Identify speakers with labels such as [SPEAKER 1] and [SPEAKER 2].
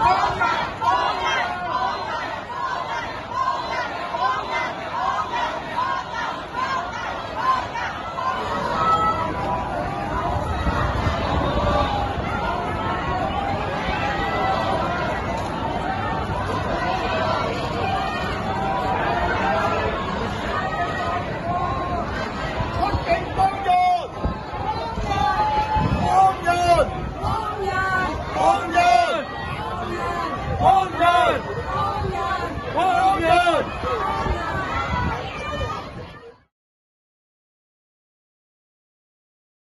[SPEAKER 1] All 王源王源王源